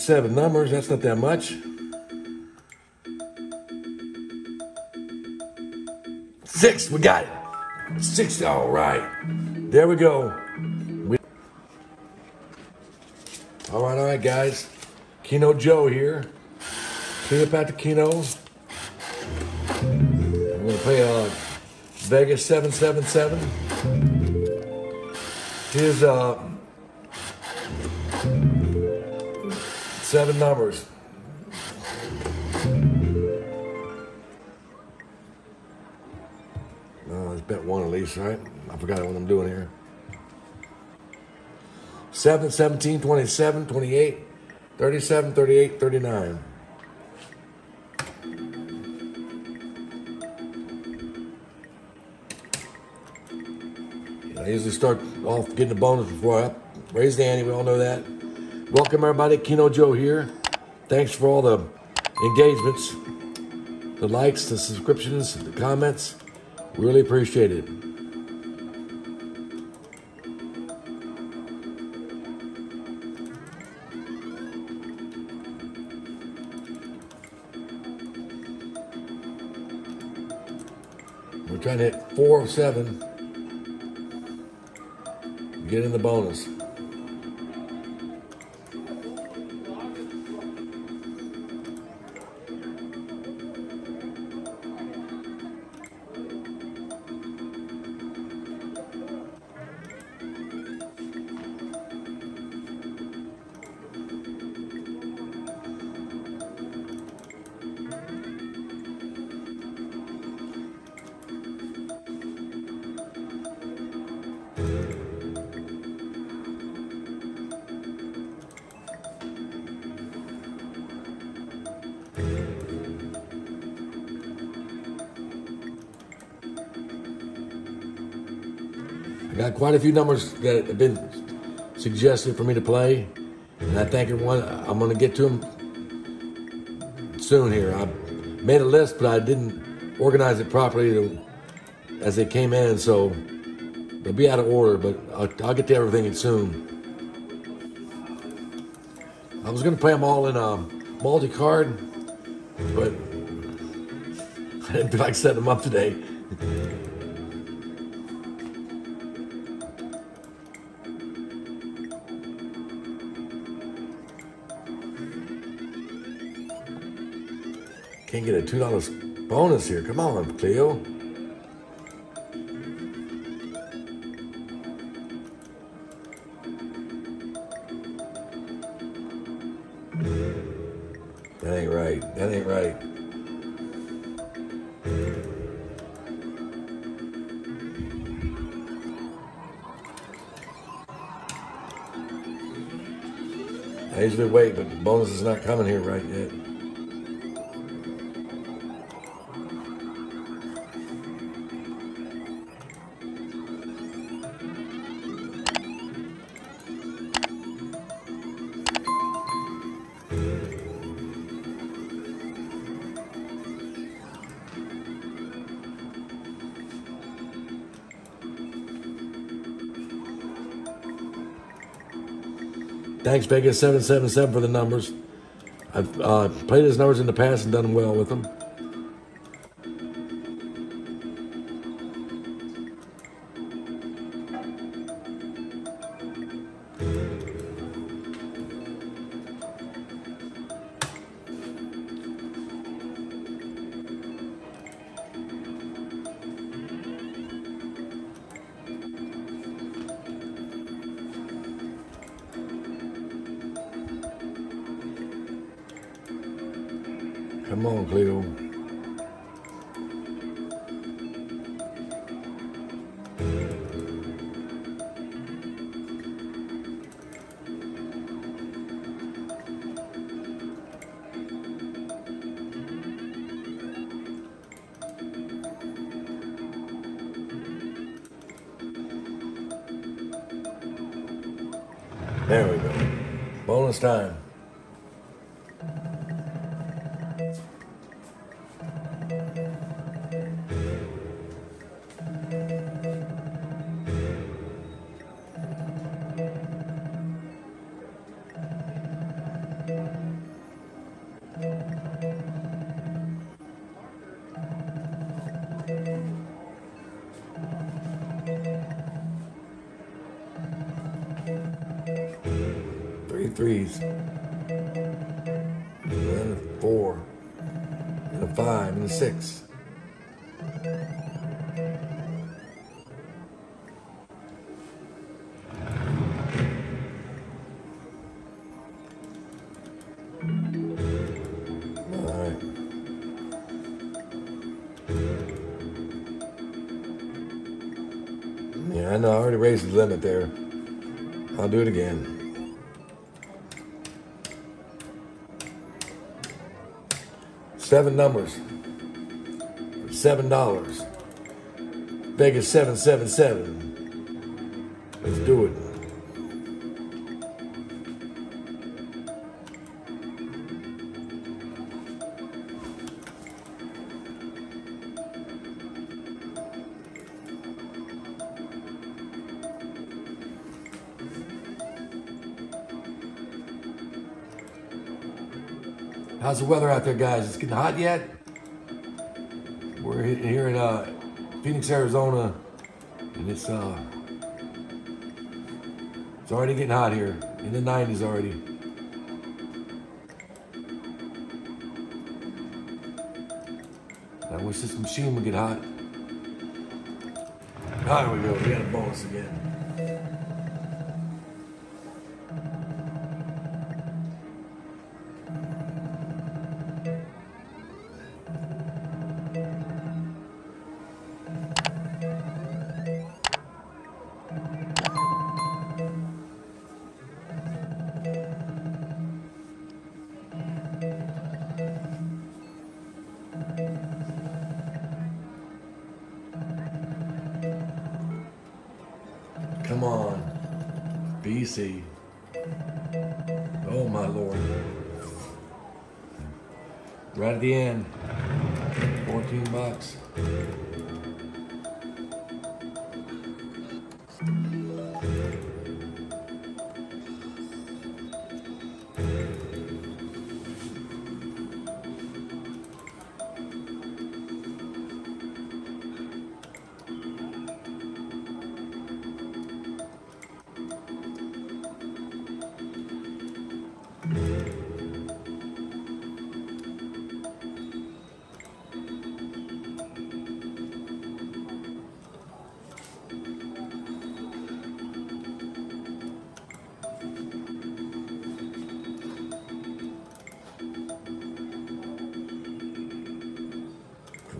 seven numbers. That's not that much. Six, we got it. Six, all right. There we go. We- all right, all right, guys. Keno Joe here. Cleopatra Keno. I'm to play uh, Vegas 777. Here's uh, seven numbers. Oh, let's bet one at least, right? I forgot what I'm doing here. 7, 17, 27, 28, 37, 38, 39. I usually start off getting the bonus before I raise the ante. We all know that. Welcome, everybody. Keno Joe here. Thanks for all the engagements, the likes, the subscriptions, the comments. Really appreciate it. We're trying to hit four of seven. Get in the bonus. Got quite a few numbers that have been suggested for me to play, and I think I'm going to get to them soon. Here, I made a list, but I didn't organize it properly to, as they came in, so they'll be out of order. But I'll, I'll get to everything soon. I was going to play them all in um, a multi card, but I didn't feel like setting them up today. Can't get a two dollars bonus here. Come on, Cleo. That ain't right. That ain't right. I usually wait, but the bonus is not coming here right yet. Thanks, Vegas seven seven seven for the numbers. I've uh, played his numbers in the past and done well with them. Come on, Cleo. There we go. Bonus time. Threes. And a four. And a five and a six. Yeah, I know. I already raised the limit there. I'll do it again. Seven numbers. Seven dollars. Vegas seven seven seven. Let's do it. How's the weather out there, guys? It's getting hot yet? We're here in uh, Phoenix, Arizona, and it's uh, it's already getting hot here in the 90s already. I wish this machine would get hot. Ah, there we go. We got a bonus again. BC. Oh my lord. Right at the end. 14 bucks.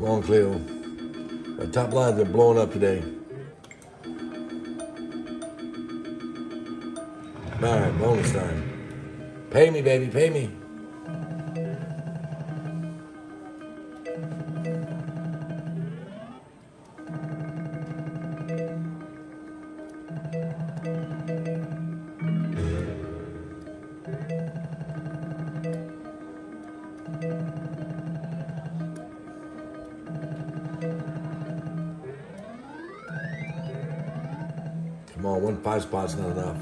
On, Cleo. The top lines are blowing up today. All right, bonus time. Pay me, baby, pay me. Come on, one five spot's not enough.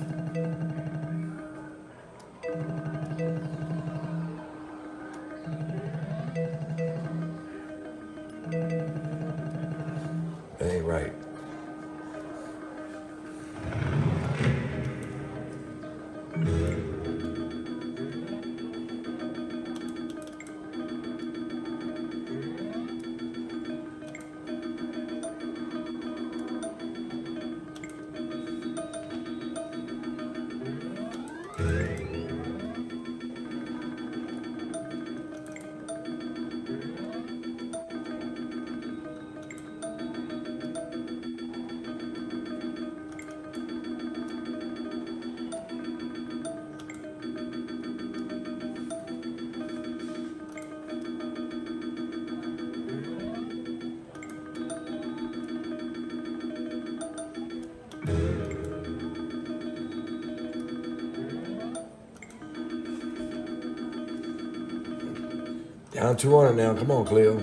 Down 200 now. Come on, Cleo.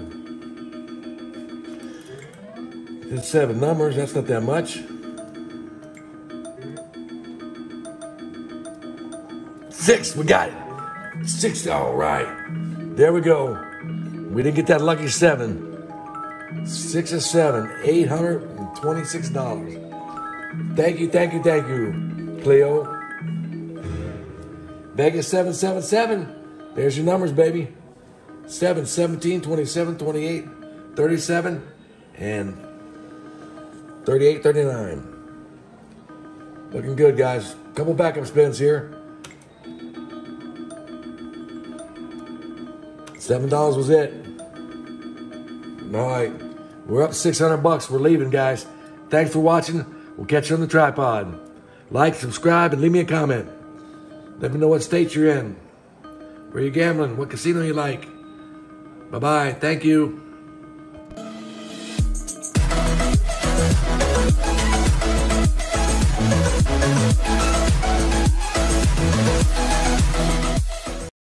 It's seven numbers. That's not that much. Six. We got it. Six. All right. There we go. We didn't get that lucky seven. Six or seven. $826. Thank you, thank you, thank you, Cleo. Vegas 777. There's your numbers, baby. 7, 17, 27, 28, 37, and 38, 39. Looking good, guys. Couple backup spins here. Seven dollars was it. All right, we're up 600 bucks. We're leaving, guys. Thanks for watching. We'll catch you on the tripod. Like, subscribe, and leave me a comment. Let me know what state you're in. Where you're gambling? What casino you like? Bye bye. Thank you. Thank you.